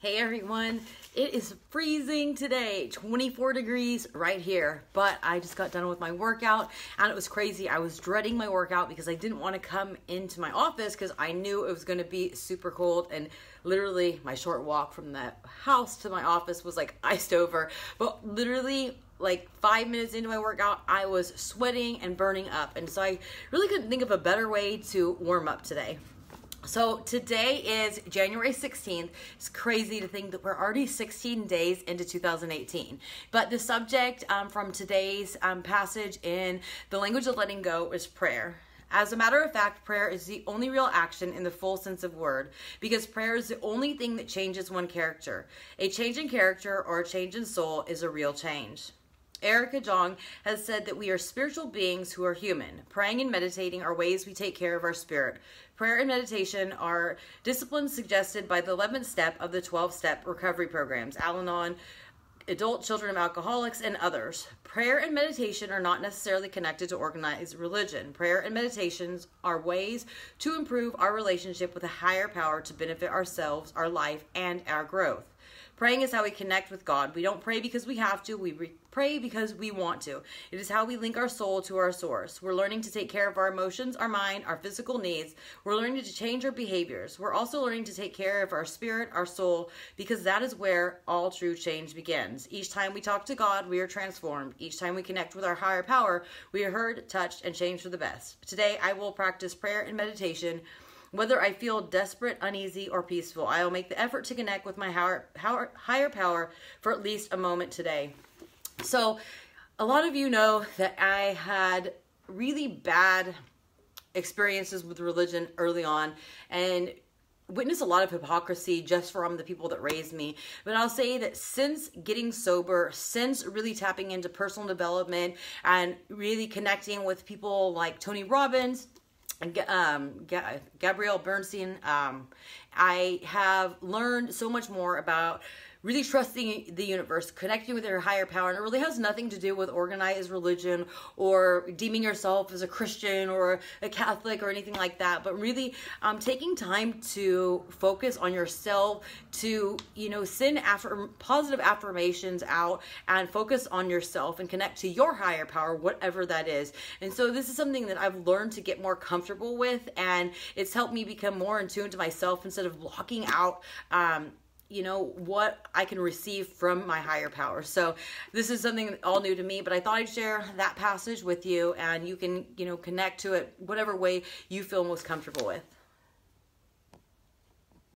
Hey everyone, it is freezing today, 24 degrees right here, but I just got done with my workout and it was crazy. I was dreading my workout because I didn't want to come into my office because I knew it was going to be super cold and literally my short walk from the house to my office was like iced over, but literally like five minutes into my workout, I was sweating and burning up. And so I really couldn't think of a better way to warm up today. So today is January 16th. It's crazy to think that we're already 16 days into 2018. But the subject um, from today's um, passage in the language of letting go is prayer. As a matter of fact, prayer is the only real action in the full sense of word because prayer is the only thing that changes one character. A change in character or a change in soul is a real change. Erica Jong has said that we are spiritual beings who are human. Praying and meditating are ways we take care of our spirit. Prayer and meditation are disciplines suggested by the 11th step of the 12 step recovery programs, Al Anon, adult children of alcoholics, and others. Prayer and meditation are not necessarily connected to organized religion. Prayer and meditations are ways to improve our relationship with a higher power to benefit ourselves, our life, and our growth. Praying is how we connect with God. We don't pray because we have to, we re- pray because we want to. It is how we link our soul to our source. We're learning to take care of our emotions, our mind, our physical needs. We're learning to change our behaviors. We're also learning to take care of our spirit, our soul, because that is where all true change begins. Each time we talk to God, we are transformed. Each time we connect with our higher power, we are heard, touched, and changed for the best. Today, I will practice prayer and meditation whether I feel desperate, uneasy, or peaceful, I will make the effort to connect with my higher, higher power for at least a moment today. So, a lot of you know that I had really bad experiences with religion early on and witnessed a lot of hypocrisy just from the people that raised me. But I'll say that since getting sober, since really tapping into personal development and really connecting with people like Tony Robbins, um, Gabrielle Bernstein, um, I have learned so much more about really trusting the universe, connecting with your higher power. And it really has nothing to do with organized religion or deeming yourself as a Christian or a Catholic or anything like that, but really um, taking time to focus on yourself, to, you know, send after positive affirmations out and focus on yourself and connect to your higher power, whatever that is. And so this is something that I've learned to get more comfortable with, and it's helped me become more in tune to myself instead of blocking out. Um, you know what I can receive from my higher power. So this is something all new to me, but I thought I'd share that passage with you and you can, you know, connect to it whatever way you feel most comfortable with.